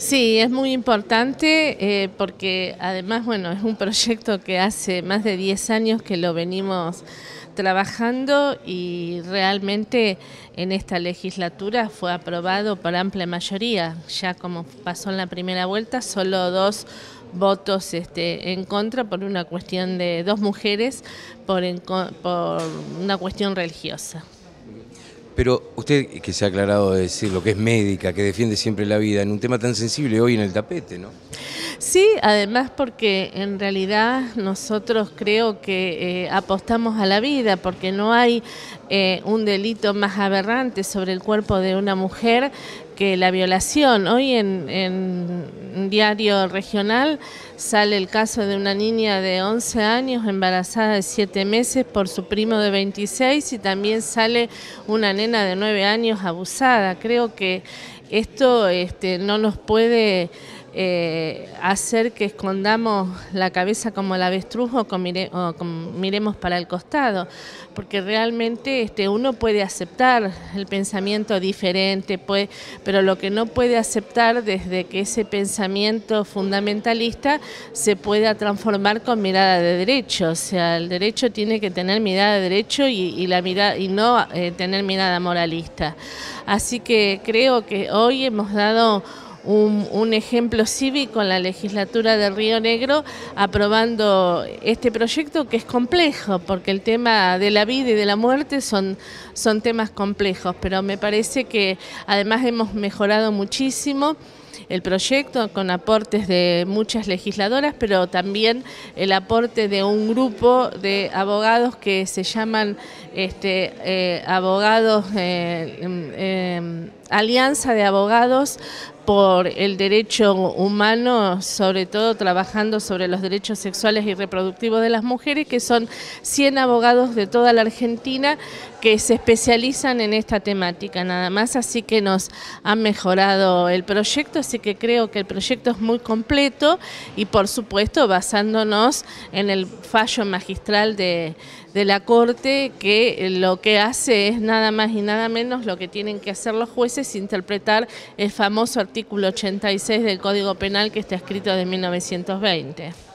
Sí, es muy importante eh, porque además, bueno, es un proyecto que hace más de 10 años que lo venimos trabajando y realmente en esta legislatura fue aprobado por amplia mayoría. Ya como pasó en la primera vuelta, solo dos votos este, en contra por una cuestión de dos mujeres, por, por una cuestión religiosa. Pero usted, que se ha aclarado de decir lo que es médica, que defiende siempre la vida, en un tema tan sensible hoy en el tapete, ¿no? Sí, además porque en realidad nosotros creo que eh, apostamos a la vida, porque no hay eh, un delito más aberrante sobre el cuerpo de una mujer que la violación. Hoy en, en diario regional sale el caso de una niña de 11 años embarazada de 7 meses por su primo de 26 y también sale una nena de 9 años abusada. Creo que esto este, no nos puede eh, hacer que escondamos la cabeza como el avestruz o, miremos para el costado, porque realmente este, uno puede aceptar el pensamiento diferente, pero lo que no puede aceptar desde que ese pensamiento fundamentalista se pueda transformar con mirada de derecho, o sea, el derecho tiene que tener mirada de derecho y no eh, tener mirada moralista. Así que creo que hoy hemos dado un, ejemplo cívico en la legislatura de Río Negro aprobando este proyecto que es complejo, porque el tema de la vida y de la muerte son temas complejos, pero me parece que además hemos mejorado muchísimo el proyecto con aportes de muchas legisladoras, pero también el aporte de un grupo de abogados que se llaman este, eh, abogados, eh, em, em, Alianza de Abogados por el derecho humano, sobre todo trabajando sobre los derechos sexuales y reproductivos de las mujeres, que son 100 abogados de toda la Argentina que se especializan en esta temática nada más, así que nos han mejorado el proyecto, así que creo que el proyecto es muy completo y por supuesto basándonos en el fallo magistral de, de la Corte que lo que hace es nada más y nada menos lo que tienen que hacer los jueces, interpretar el famoso artículo 86 del Código Penal que está escrito de 1920.